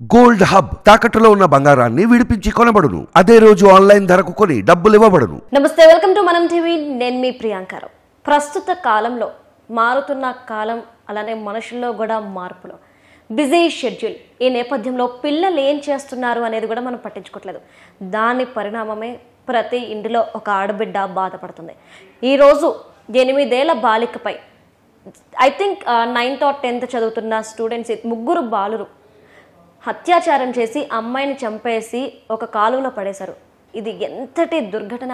Gold hub తాకట్టులో ఉన్న బంగారాన్ని విడిపించి కొనబడును. అదే రోజు ఆన్లైన్ ధరకు కొని డబ్బులు ఇవ్వబడును. నమస్తే వెల్కమ్ టు మనం టీవీ. నేను మీ ప్రియాంకారావు ప్రస్తుత కాలంలో మారుతున్న కాలం అలానే మనుషుల్లో కూడా మార్పులు. బిజీ షెడ్యూల్ ఈ నేపథ్యంలో పిల్లలు ఏం చేస్తున్నారు అనేది కూడా మనం పట్టించుకోవట్లేదు. దాని పరిణామమే ప్రతి ఇంటిలో ఒక ఆడబిడ్డ బాధపడుతుంది. ఈరోజు ఎనిమిదేళ్ళ బాలికపై I think ninth or tenth చదువుతున్న స్టూడెంట్స్ ముగ్గురు బాలురు హత్యాచారం చేసి అమ్మాయిని చంపేసి ఒక కాలువలో పడేశారు. ఇది ఎంతటి దుర్ఘటన?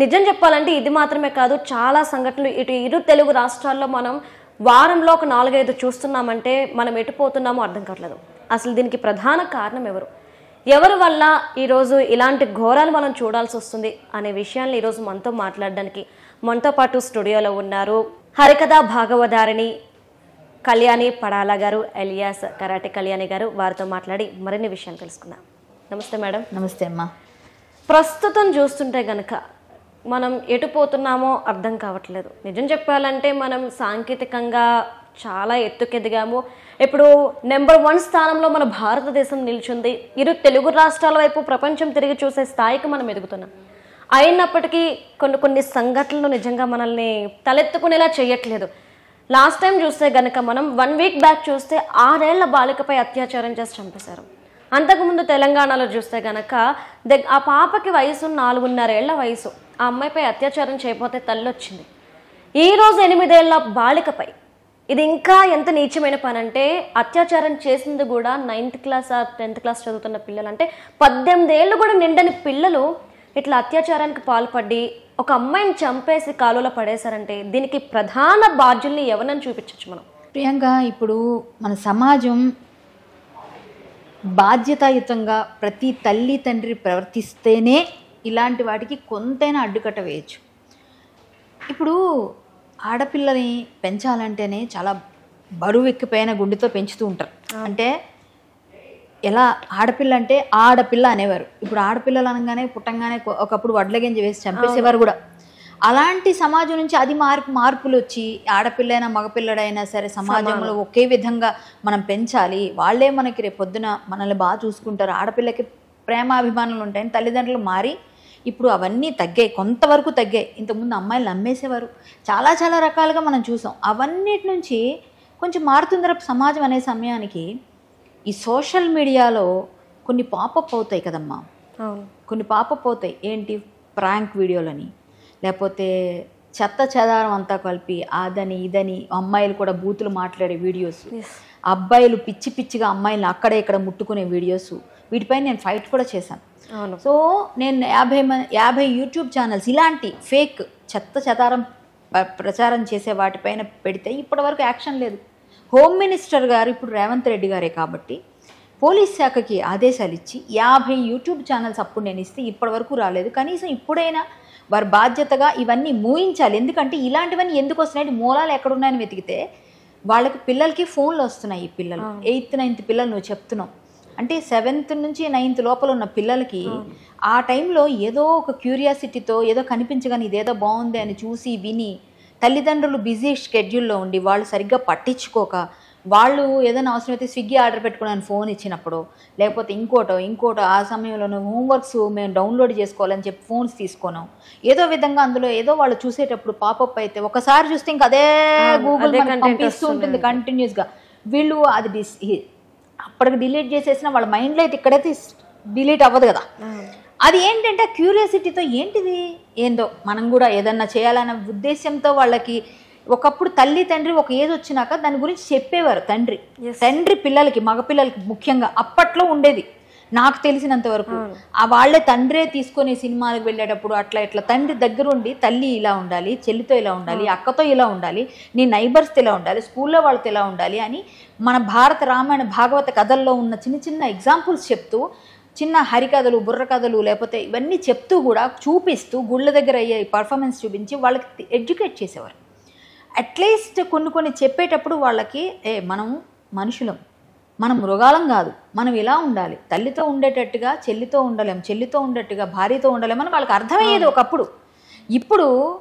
నిజం చెప్పాలంటే ఇది మాత్రమే కాదు చాలా సంఘటనలు ఇటు ఇరు తెలుగు రాష్ట్రాల్లో మనం వారంలో ఒక నాలుగైదు చూస్తున్నామంటే మనం ఎటుపోతున్నామో అర్థం కావట్లేదు. అసలు దీనికి ప్రధాన కారణం ఎవరు? ఎవరి వల్ల ఈరోజు ఇలాంటి ఘోరాలు మనం చూడాల్సి వస్తుంది అనే విషయాన్ని ఈరోజు మనతో మాట్లాడడానికి మనతో పాటు స్టూడియోలో ఉన్నారు హరికథ భాగవదారిణి కళ్యాణి పడాల గారు ఎలియాస్ కరాటే కళ్యాణి గారు వారితో మాట్లాడి మరిన్ని విషయాలు తెలుసుకుందాం. నమస్తే మేడం. నమస్తే అమ్మా. ప్రస్తుతం చూస్తుంటే గనక మనం ఎటు పోతున్నామో అర్థం కావట్లేదు. నిజం చెప్పాలంటే మనం సాంకేతికంగా చాలా ఎత్తుకెదిగాము. ఇప్పుడు నెంబర్ వన్ స్థానంలో మన భారతదేశం నిల్చుంది. ఇరు తెలుగు రాష్ట్రాల వైపు ప్రపంచం తిరిగి చూసే స్థాయికి మనం ఎదుగుతున్నాం. అయినప్పటికీ కొన్ని కొన్ని సంఘటనలు నిజంగా మనల్ని తలెత్తుకునేలా చేయట్లేదు. లాస్ట్ టైం చూస్తే గనక మనం వన్ వీక్ బ్యాక్ చూస్తే ఆరేళ్ళ బాలికపై అత్యాచారం చేసి చంపేశారు. అంతకుముందు తెలంగాణలో చూస్తే గనక దగ్ ఆ పాపకి వయసు నాలుగున్నరేళ్ళ వయసు. ఆ అమ్మాయిపై అత్యాచారం చేయకపోతే తల్లి వచ్చింది ఈరోజు ఎనిమిదేళ్ళ బాలికపై ఇది ఇంకా ఎంత నీచమైన పని అంటే అత్యాచారం చేసింది కూడా నైన్త్ క్లాస్ ఆ టెన్త్ క్లాస్ చదువుతున్న పిల్లలు. అంటే పద్దెనిమిది ఏళ్ళు కూడా నిండని పిల్లలు ఇట్లా అత్యాచారానికి పాల్పడి ఒక అమ్మాయిని చంపేసి కాలువలో పడేశారంటే దీనికి ప్రధాన బాధ్యుల్ని ఎవరని చూపించవచ్చు మనం? ప్రియాంక ఇప్పుడు మన సమాజం బాధ్యతాయుతంగా ప్రతి తల్లి తండ్రి ప్రవర్తిస్తేనే ఇలాంటి వాటికి కొంతైనా అడ్డుకట్ట వేయచ్చు. ఇప్పుడు ఆడపిల్లని పెంచాలంటేనే చాలా బరువు ఎక్కిపోయిన గుండెతో పెంచుతూ ఉంటారు. అంటే ఎలా ఆడపిల్ల అంటే ఆడపిల్ల అనేవారు. ఇప్పుడు ఆడపిల్లలు అనగానే పుట్టంగానే ఒకప్పుడు వడ్లగింజ వేసి చంపేసేవారు కూడా. అలాంటి సమాజం నుంచి అది మార్పు మార్పులు వచ్చి ఆడపిల్లైనా మగపిల్లడైనా సరే సమాజంలో ఒకే విధంగా మనం పెంచాలి. వాళ్ళే మనకి రేపు పొద్దున మనల్ని బాగా చూసుకుంటారు. ఆడపిల్లకి ప్రేమాభిమానాలు ఉంటాయని తల్లిదండ్రులు మారి ఇప్పుడు అవన్నీ తగ్గాయి. కొంతవరకు తగ్గాయి. ఇంతకుముందు అమ్మాయిలు నమ్మేసేవారు. చాలా చాలా రకాలుగా మనం చూసాం. అవన్నిటి నుంచి కొంచెం మారుతుందర సమాజం అనే సమయానికి ఈ సోషల్ మీడియాలో కొన్ని పాపప్ అవుతాయి కదమ్మా. కొన్ని పాపప్ అవుతాయి. ఏంటి? ప్రాంక్ వీడియోలని. లేకపోతే చెత్త చెదారం అంతా కలిపి అదని ఇదని అమ్మాయిలు కూడా బూతులు మాట్లాడే వీడియోస్. అబ్బాయిలు పిచ్చి పిచ్చిగా అమ్మాయిలు అక్కడే ఇక్కడ ముట్టుకునే వీడియోస్. వీటిపై నేను ఫైట్ కూడా చేశాను. సో నేను యాభై మంది యాభై యూట్యూబ్ ఛానల్స్ ఇలాంటి ఫేక్ చెత్త చెదారం ప్రచారం చేసే వాటిపైన పెడితే ఇప్పటివరకు యాక్షన్ లేదు. హోమ్ మినిస్టర్ గారు ఇప్పుడు రేవంత్ రెడ్డి గారే కాబట్టి పోలీస్ శాఖకి ఆదేశాలు ఇచ్చి యాభై యూట్యూబ్ ఛానల్స్ అప్పుడు నేను ఇస్తే ఇప్పటివరకు రాలేదు. కనీసం ఇప్పుడైనా వారి బాధ్యతగా ఇవన్నీ మూయించాలి. ఎందుకంటే ఇలాంటివన్నీ ఎందుకు వస్తున్నాయి? మూలాలు ఎక్కడున్నాయని వెతికితే వాళ్ళకి పిల్లలకి ఫోన్లు వస్తున్నాయి ఈ పిల్లలు. ఎయిత్ నైన్త్ పిల్లలు నువ్వు చెప్తున్నావు. అంటే సెవెంత్ నుంచి నైన్త్ లోపల ఉన్న పిల్లలకి ఆ టైంలో ఏదో ఒక క్యూరియాసిటీతో ఏదో కనిపించగానే ఇదేదో బాగుంది అని చూసి విని తల్లిదండ్రులు బిజీ షెడ్యూల్లో ఉండి వాళ్ళు సరిగ్గా పట్టించుకోక వాళ్ళు ఏదైనా అవసరమైతే స్విగ్గీ ఆర్డర్ పెట్టుకోవడానికి ఫోన్ ఇచ్చినప్పుడు లేకపోతే ఇంకోటో ఇంకోటో ఆ సమయంలో హోంవర్క్స్ మేము డౌన్లోడ్ చేసుకోవాలని చెప్పి ఫోన్స్ తీసుకోను. ఏదో విధంగా అందులో ఏదో వాళ్ళు చూసేటప్పుడు పాపప్ అయితే ఒకసారి చూస్తే ఇంకా అదే గూగుల్ పంపిస్తూ ఉంటుంది కంటిన్యూస్గా వీళ్ళు అది డిస్ అప్పటికి డిలీట్ చేసేసిన వాళ్ళ మైండ్లో అయితే ఇక్కడైతే డిలీట్ అవ్వదు కదా. అది ఏంటంటే క్యూరియాసిటీతో ఏంటిది? ఏందో మనం కూడా ఏదన్నా చేయాలన్న ఉద్దేశంతో వాళ్ళకి ఒకప్పుడు తల్లి తండ్రి ఒక ఏజ్ వచ్చినాక దాని గురించి చెప్పేవారు తండ్రి. తండ్రి పిల్లలకి మగపిల్లలకి ముఖ్యంగా అప్పట్లో ఉండేది. నాకు తెలిసినంత వరకు ఆ వాళ్ళే తండ్రే తీసుకొని సినిమాలకు వెళ్ళేటప్పుడు అట్లా ఇట్లా తండ్రి దగ్గరుండి తల్లి ఇలా ఉండాలి చెల్లితో ఇలా ఉండాలి అక్కతో ఇలా ఉండాలి నీ నైబర్స్తో ఇలా ఉండాలి స్కూల్లో వాళ్ళతో ఇలా ఉండాలి అని మన భారత రామాయణ భాగవత కథల్లో ఉన్న చిన్న చిన్న ఎగ్జాంపుల్స్ చెప్తూ చిన్న హరికథలు బుర్ర కథలు లేకపోతే ఇవన్నీ చెప్తూ కూడా చూపిస్తూ గుళ్ళ దగ్గర అయ్యే పర్ఫార్మెన్స్ చూపించి వాళ్ళకి ఎడ్యుకేట్ చేసేవారు. అట్లీస్ట్ కొన్ని కొన్ని చెప్పేటప్పుడు వాళ్ళకి ఏ మనం మనుషులం. మనం మృగాలం కాదు. మనం ఇలా ఉండాలి. తల్లితో ఉండేటట్టుగా చెల్లితో ఉండలేం. చెల్లితో ఉండేట్టుగా భార్యతో ఉండలేం అని వాళ్ళకి అర్థమయ్యేది ఒకప్పుడు. ఇప్పుడు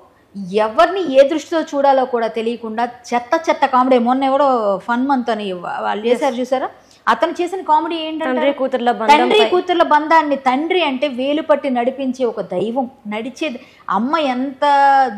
ఎవరిని ఏ దృష్టితో చూడాలో కూడా తెలియకుండా చెత్త చెత్త కామెడీ. మొన్న ఎవడో ఫన్ మంత్ అని వాళ్ళు చేశారు చూసారా? అతను చేసిన కామెడీ ఏంటంటే తండ్రి కూతుర్ల తండ్రి కూతుర్ల బంధాన్ని తండ్రి అంటే వేలు పట్టి నడిపించే ఒక దైవం. నడిచేది అమ్మ ఎంత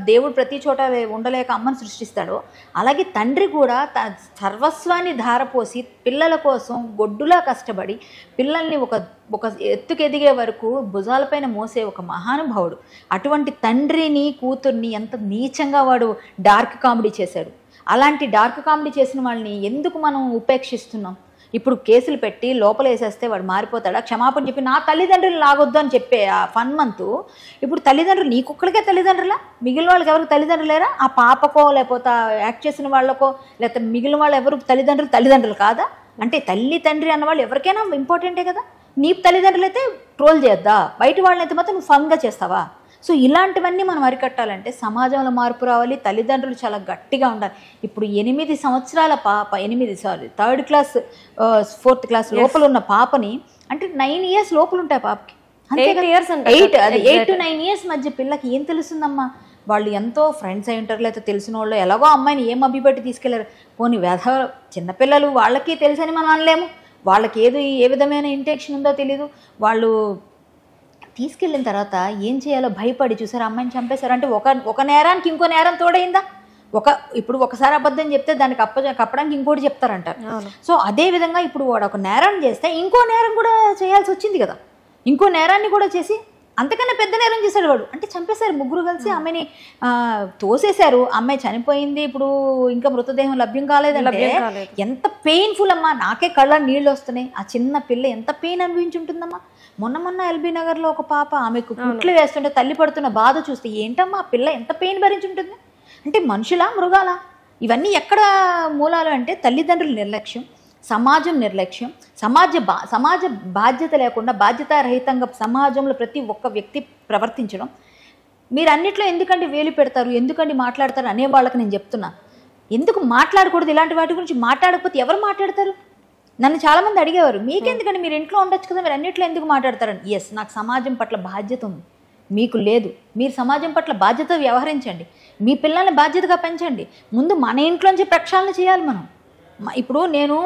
దేవుడు ప్రతి చోట ఉండలేక అమ్మని సృష్టిస్తాడో అలాగే తండ్రి కూడా తన సర్వస్వాన్ని ధారపోసి పిల్లల కోసం గొడ్డులా కష్టపడి పిల్లల్ని ఒక ఒక ఎత్తుకెదిగే వరకు భుజాలపైన మోసే ఒక మహానుభావుడు. అటువంటి తండ్రిని కూతుర్ని ఎంత నీచంగా వాడు డార్క్ కామెడీ చేశాడు. అలాంటి డార్క్ కామెడీ చేసిన వాళ్ళని ఎందుకు మనం ఉపేక్షిస్తున్నాం? ఇప్పుడు కేసులు పెట్టి లోపల వేసేస్తే వాడు మారిపోతాడా? క్షమాపణ చెప్పి నా తల్లిదండ్రులు లాగొద్దు అని చెప్పే ఆ ఫన్ మంత్ ఇప్పుడు తల్లిదండ్రులు నీకొక్కడికే తల్లిదండ్రులా? మిగిలిన వాళ్ళకి ఎవరికి తల్లిదండ్రులు లేరా? ఆ పాపకో లేకపోతే యాక్ట్ చేసిన వాళ్ళకో లేకపోతే మిగిలిన వాళ్ళు ఎవరు? తల్లిదండ్రులు తల్లిదండ్రులు కాదా? అంటే తల్లి తండ్రి అన్న వాళ్ళు ఎవరికైనా ఇంపార్టెంటే కదా? నీ తల్లిదండ్రులు అయితే ట్రోల్ చేద్దా బయట వాళ్ళని అయితే మాత్రం నువ్వు ఫన్గా చేస్తావా? సో ఇలాంటివన్నీ మనం అరికట్టాలంటే సమాజంలో మార్పు రావాలి తల్లిదండ్రులు చాలా గట్టిగా ఉండాలి. ఇప్పుడు ఎనిమిది సంవత్సరాల పాప ఎనిమిది sorry third class fourth class లోపల ఉన్న పాపని అంటే నైన్ ఇయర్స్ లోపల ఉంటాయి పాపకి. అంట ఎయిట్ అది. ఎయిట్ టు నైన్ ఇయర్స్ మధ్య పిల్లకి ఏం తెలుస్తుందమ్మా? వాళ్ళు ఎంతో ఫ్రెండ్స్ అయి ఉంటారు లేకపోతే తెలిసిన వాళ్ళు ఎలాగో అమ్మాయిని ఏం అబ్బిపెట్టి తీసుకెళ్ళారు? పోనీ వ్యధ చిన్నపిల్లలు వాళ్ళకి తెలుసని మనం అనలేము. వాళ్ళకి ఏది ఏ విధమైన ఇంటెక్షన్ ఉందో తెలీదు. వాళ్ళు తీసుకెళ్ళిన తర్వాత ఏం చేయాలో భయపడి చూసారు అమ్మాయిని చంపేశారు. అంటే ఒక ఒక నేరానికి ఇంకో నేరం తోడైందా ఒక ఇప్పుడు ఒకసారి అబద్ధం చెప్తే దానికి అప్ప కప్పడానికి ఇంకోటి చెప్తారంటారు. సో అదే విధంగా ఇప్పుడు వాడు ఒక నేరం చేస్తే ఇంకో నేరం కూడా చేయాల్సి వచ్చింది కదా. ఇంకో నేరాన్ని కూడా చేసి అంతకన్నా పెద్ద నేరం చేశాడు వాడు. అంటే చంపేశారు ముగ్గురు కలిసి ఆమెని ఆ, తోసేశారు. అమ్మాయి చనిపోయింది ఇప్పుడు ఇంకా మృతదేహం లభ్యం కాలేదంటే. ఎంత పెయిన్ఫుల్ అమ్మా నాకే కళ్ళ నీళ్ళు వస్తున్నాయి. ఆ చిన్న పిల్ల ఎంత పెయిన్ అనిపించుంటుందమ్మా మొన్న మొన్న ఎల్బీ నగర్లో ఒక పాప ఆమెకు కుట్లు వేస్తుంటే తల్లి పడుతున్న బాధ చూస్తే ఏంటమ్మా పిల్ల ఎంత పెయిన్ భరించుంటుంది? అంటే మనుషులా మృగాలా? ఇవన్నీ ఎక్కడ మూలాలు అంటే తల్లిదండ్రుల నిర్లక్ష్యం సమాజం నిర్లక్ష్యం సమాజ బా సమాజ బాధ్యత లేకుండా బాధ్యతారహితంగా సమాజంలో ప్రతి ఒక్క వ్యక్తి ప్రవర్తించడం. మీరు అన్నిట్లో ఎందుకండి వేలు పెడతారు ఎందుకండి మాట్లాడతారు అనే వాళ్ళకి నేను చెప్తున్నా. ఎందుకు మాట్లాడకూడదు? ఇలాంటి వాటి గురించి మాట్లాడకపోతే ఎవరు మాట్లాడతారు? నన్ను చాలామంది అడిగేవారు మీకెందుకండి? మీరు ఇంట్లో ఉండొచ్చు కదా మీరు అన్నిట్లో ఎందుకు మాట్లాడతారని? ఎస్ నాకు సమాజం పట్ల బాధ్యత ఉంది. మీకు లేదు. మీరు సమాజం పట్ల బాధ్యత వ్యవహరించండి. మీ పిల్లల్ని బాధ్యతగా పెంచండి. ముందు మన ఇంట్లోంచి ప్రక్షాళన చేయాలి మనం. ఇప్పుడు నేను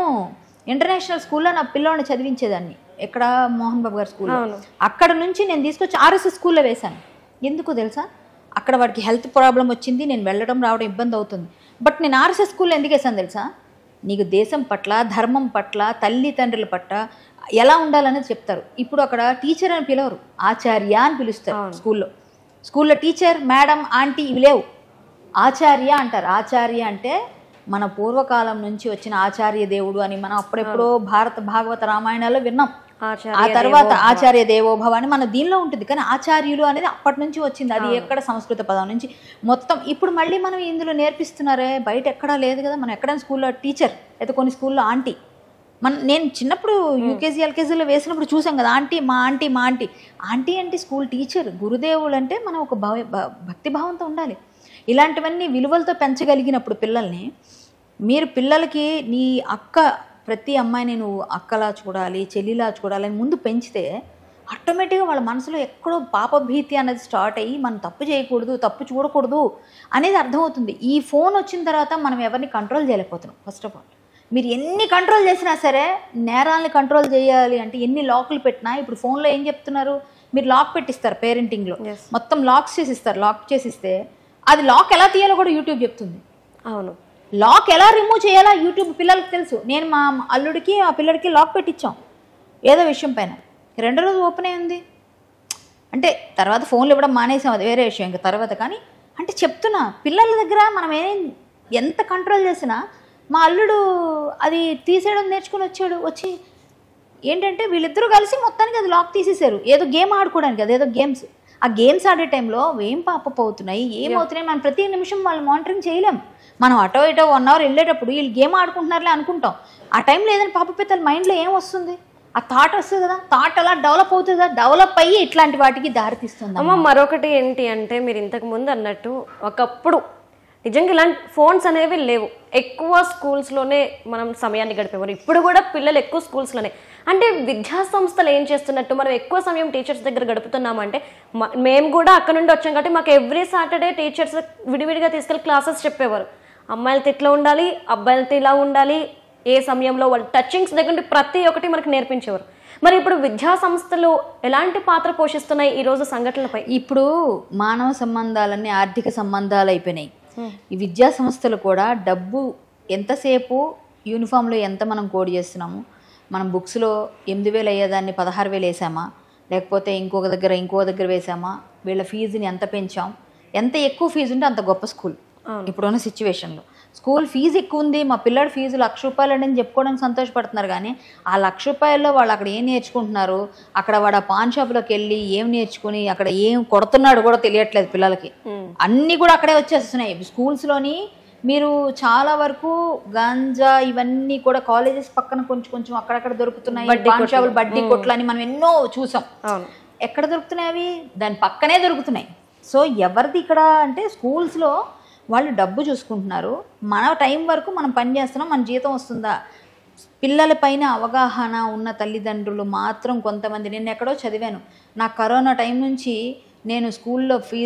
ఇంటర్నేషనల్ స్కూల్లో నా పిల్లోని చదివించేదాన్ని ఎక్కడ మోహన్ బాబు గారి స్కూల్లో. అక్కడ నుంచి నేను తీసుకొచ్చి ఆర్ఎస్ఎస్ స్కూల్లో వేశాను. ఎందుకు తెలుసా? అక్కడ వాడికి హెల్త్ ప్రాబ్లం వచ్చింది నేను వెళ్ళడం రావడం ఇబ్బంది అవుతుంది. బట్ నేను ఆర్ఎస్ఎస్ స్కూల్లో ఎందుకు వేసాను తెలుసా? నీకు దేశం పట్ల ధర్మం పట్ల తల్లి తండ్రుల పట్ల ఎలా ఉండాలనేది చెప్తారు. ఇప్పుడు అక్కడ టీచర్ అని పిలవరు ఆచార్య అని పిలుస్తారు స్కూల్లో. స్కూల్లో టీచర్ మేడం ఆంటీ ఇవి లేవు. ఆచార్య అంటారు. ఆచార్య అంటే మన పూర్వకాలం నుంచి వచ్చిన ఆచార్య దేవుడు అని మనం అప్పుడెప్పుడో భారత భాగవత రామాయణాల్లో విన్నాం. ఆ తర్వాత ఆచార్య దేవోభవ అని మన దీనిలో ఉంటుంది. కానీ ఆచార్యులు అనేది అప్పటి నుంచి వచ్చింది. అది ఎక్కడ సంస్కృత పదం నుంచి మొత్తం ఇప్పుడు మళ్ళీ మనం ఇందులో నేర్పిస్తున్నారే? బయట ఎక్కడా లేదు కదా. మనం ఎక్కడైనా స్కూల్లో టీచర్ అయితే కొన్ని స్కూల్లో ఆంటీ. మన నేను చిన్నప్పుడు యూకేజీ ఎల్కేజీలో వేసినప్పుడు చూసాం కదా. ఆంటీ మా ఆంటీ మా ఆంటీ. ఆంటీ అంటే స్కూల్ టీచర్. గురుదేవులు అంటే మనం ఒక భవ భ- భక్తి భావంతో ఉండాలి. ఇలాంటివన్నీ విలువలతో పెంచగలిగినప్పుడు పిల్లల్ని మీరు పిల్లలకి నీ అక్క ప్రతి అమ్మాయిని నువ్వు అక్కలా చూడాలి చెల్లిలా చూడాలి అని ముందు పెంచితే ఆటోమేటిక్గా వాళ్ళ మనసులో ఎక్కడో పాపభీతి అనేది స్టార్ట్ అయ్యి మనం తప్పు చేయకూడదు తప్పు చూడకూడదు అనేది అర్థమవుతుంది. ఈ ఫోన్ వచ్చిన తర్వాత మనం ఎవరిని కంట్రోల్ చేయలేకపోతున్నాం ఫస్ట్ ఆఫ్ ఆల్ మీరు ఎన్ని కంట్రోల్ చేసినా సరే నేరాలని కంట్రోల్ చేయాలి అంటే ఎన్ని లాక్లు పెట్టినా ఇప్పుడు ఫోన్లో ఏం చెప్తున్నారు? మీరు లాక్ పెట్టిస్తారు పేరెంటింగ్లో. మొత్తం లాక్స్ చేసిస్తారు లాక్ చేసిస్తే అది లాక్ ఎలా తీయాలో కూడా యూట్యూబ్ చెప్తుంది. అవును. లాక్ ఎలా రిమూవ్ చేయాలా యూట్యూబ్ పిల్లలకి తెలుసు. నేను మా అల్లుడికి ఆ పిల్లడికి లాక్ పెట్టించాం ఏదో విషయం పైన. రెండో రోజు ఓపెన్ అయింది అంటే తర్వాత ఫోన్లు ఇవ్వడం మానేసాం అది వేరే విషయం. ఇంకా తర్వాత కానీ అంటే చెప్తున్నా పిల్లల దగ్గర మనం ఏం ఎంత కంట్రోల్ చేసినా మా అల్లుడు అది తీసేయడం నేర్చుకుని వచ్చాడు. వచ్చి ఏంటంటే వీళ్ళిద్దరూ కలిసి మొత్తానికి అది లాక్ తీసేశారు. ఏదో గేమ్ ఆడుకోవడానికి అదేదో గేమ్స్ ఆ గేమ్స్ ఆడే టైంలో ఏం పాపప్ అవుతున్నాయి? ఏమవుతున్నాయి మనం ప్రతి నిమిషం వాళ్ళు మానిటరింగ్ చేయలేం. మనం అటో ఇటో వన్ అవర్ వెళ్ళేటప్పుడు వీళ్ళు గేమ్ ఆడుకుంటున్నారులే అనుకుంటాం. ఆ టైంలో ఏదైనా పాప పిత్తల మైండ్లో ఏం వస్తుంది? ఆ థాట్ వస్తుంది కదా? థాట్ అలా డెవలప్ అవుతుంది కదా? డెవలప్ అయ్యి ఇట్లాంటి వాటికి దారితీస్తుంది అమ్మ. మరొకటి ఏంటి అంటే మీరు ఇంతకు ముందు అన్నట్టు ఒకప్పుడు నిజంగా ఇలాంటి ఫోన్స్ అనేవి లేవు. ఎక్కువ స్కూల్స్లోనే మనం సమయాన్ని గడిపేవారు. ఇప్పుడు కూడా పిల్లలు ఎక్కువ స్కూల్స్లోనే అంటే విద్యా సంస్థలు ఏం చేస్తున్నట్టు మనం ఎక్కువ సమయం టీచర్స్ దగ్గర గడుపుతున్నామంటే అంటే మేము కూడా అక్కడ నుండి వచ్చాం కాబట్టి మాకు ఎవ్రీ సాటర్డే టీచర్స్ విడివిడిగా తీసుకెళ్ళి క్లాసెస్ చెప్పేవారు. అమ్మాయిలతో ఇట్లా ఉండాలి అబ్బాయిలతో ఇలా ఉండాలి ఏ సమయంలో వాళ్ళు టచింగ్స్ దగ్గర నుండి ప్రతి ఒక్కటి మనకు నేర్పించేవారు. మరి ఇప్పుడు విద్యా సంస్థలు ఎలాంటి పాత్ర పోషిస్తున్నాయి ఈరోజు సంఘటనలపై? ఇప్పుడు మానవ సంబంధాలన్నీ ఆర్థిక సంబంధాలు అయిపోయినాయి. ఈ విద్యా సంస్థలు కూడా డబ్బు ఎంతసేపు యూనిఫామ్లో ఎంత మనం కోడ్ చేస్తున్నాము? మనం బుక్స్లో ఎనిమిది వేలు అయ్యేదాన్ని పదహారు వేలు వేసామా? లేకపోతే ఇంకొక దగ్గర ఇంకో దగ్గర వేసామా? వీళ్ళ ఫీజుని ఎంత పెంచాం? ఎంత ఎక్కువ ఫీజు ఉంటే అంత గొప్ప స్కూల్. ఇప్పుడున్న సిచ్యువేషన్లో. స్కూల్ ఫీజు ఎక్కువ ఉంది మా పిల్లాడి ఫీజు లక్ష రూపాయలు అని చెప్పుకోవడానికి సంతోషపడుతున్నారు కానీ ఆ లక్ష రూపాయల్లో వాళ్ళు అక్కడ ఏం నేర్చుకుంటున్నారు? అక్కడ వాడు ఆ పాన్ షాప్లోకి వెళ్ళి ఏం నేర్చుకుని అక్కడ ఏం కొడుతున్నాడు కూడా తెలియట్లేదు పిల్లలకి. అన్నీ కూడా అక్కడే వచ్చేస్తున్నాయి. స్కూల్స్లోని మీరు చాలా వరకు గాంజా ఇవన్నీ కూడా కాలేజెస్ పక్కన కొంచెం కొంచెం అక్కడక్కడ దొరుకుతున్నాయి. పాన్ షాపులు బడ్డీ కొట్లు అని మనం ఎన్నో చూసాం. ఎక్కడ దొరుకుతున్నాయి అవి? దాని పక్కనే దొరుకుతున్నాయి. సో ఎవరిది ఇక్కడ అంటే స్కూల్స్లో వాళ్ళు డబ్బు చూసుకుంటున్నారు. మన టైం వరకు మనం పని చేస్తున్నాం మన జీతం వస్తుందా? పిల్లల పైన అవగాహన ఉన్న తల్లిదండ్రులు మాత్రం కొంతమంది. నేను ఎక్కడో చదివాను. నా కరోనా టైం నుంచి నేను స్కూల్లో ఫీ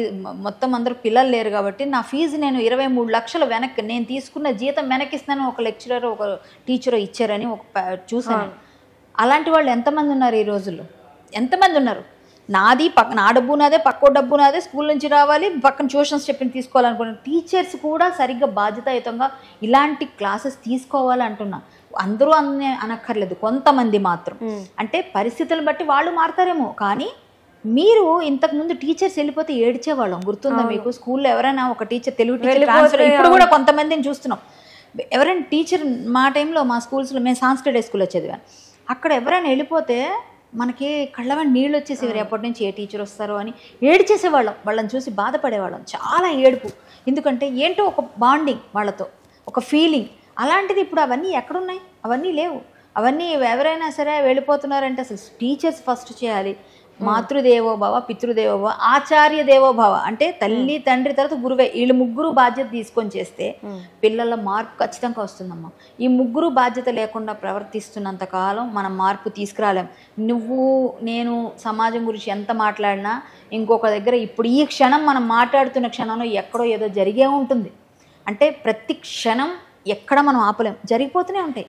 మొత్తం అందరూ పిల్లలు లేరు కాబట్టి నా ఫీజు నేను ఇరవై మూడు లక్షలు వెనక్కి నేను తీసుకున్న జీతం వెనక్కిస్తాను ఒక లెక్చరర్ ఒక టీచర్ ఇచ్చారని ఒక చూశాను. అలాంటి వాళ్ళు ఎంతమంది ఉన్నారు ఈ రోజుల్లో? ఎంతమంది ఉన్నారు? నాది పక్క నా డబ్బు నాదే పక్కో డబ్బు నాదే స్కూల్ నుంచి రావాలి పక్కన ట్యూషన్స్ చెప్పి తీసుకోవాలనుకున్నాను టీచర్స్ కూడా సరిగ్గా బాధ్యతాయుతంగా ఇలాంటి క్లాసెస్ తీసుకోవాలి అంటున్నా. అందరూ అనే అనక్కర్లేదు కొంతమంది మాత్రం. అంటే పరిస్థితులను బట్టి వాళ్ళు మారతారేమో కానీ మీరు ఇంతకు ముందు టీచర్స్ వెళ్ళిపోతే ఏడ్చేవాళ్ళం. గుర్తుందా మీకు? స్కూల్లో ఎవరైనా ఒక టీచర్ తెలుగు టీచర్ ఇప్పుడు కూడా కొంతమందిని చూస్తున్నాం. ఎవరైనా టీచర్ మా టైంలో మా స్కూల్స్లో మేము సాంస్క్రిట్ స్కూల్లో చదివాను అక్కడ ఎవరైనా వెళ్ళిపోతే మనకి కళ్ళవని నీళ్ళు వచ్చేసేవారు ఎప్పటి నుంచి ఏ టీచర్ వస్తారో అని ఏడ్చేసేవాళ్ళం. వాళ్ళని చూసి బాధపడేవాళ్ళం. చాలా ఏడుపు. ఎందుకంటే ఏంటో ఒక బాండింగ్ వాళ్ళతో ఒక ఫీలింగ్ అలాంటిది ఇప్పుడు అవన్నీ ఎక్కడున్నాయి? అవన్నీ లేవు. అవన్నీ ఎవరైనా సరే వెళ్ళిపోతున్నారంటే అసలు టీచర్స్ ఫస్ట్ చేయాలి. మాతృదేవో భవ పితృదేవో భవ ఆచార్య దేవో భవ అంటే తల్లి తండ్రి తర్వాత గురువే. వీళ్ళు ముగ్గురు బాధ్యత తీసుకొని చేస్తే పిల్లల మార్పు ఖచ్చితంగా వస్తుందమ్మా. ఈ ముగ్గురు బాధ్యత లేకుండా ప్రవర్తిస్తున్నంత కాలం మనం మార్పు తీసుకురాలేం. నువ్వు నేను సమాజం గురించి ఎంత మాట్లాడినా ఇంకొక దగ్గర ఇప్పుడు ఈ క్షణం మనం మాట్లాడుతున్న క్షణంలో ఎక్కడో ఏదో జరిగే ఉంటుంది. అంటే ప్రతి క్షణం ఎక్కడ మనం ఆపలేం. జరిగిపోతూనే ఉంటాయి.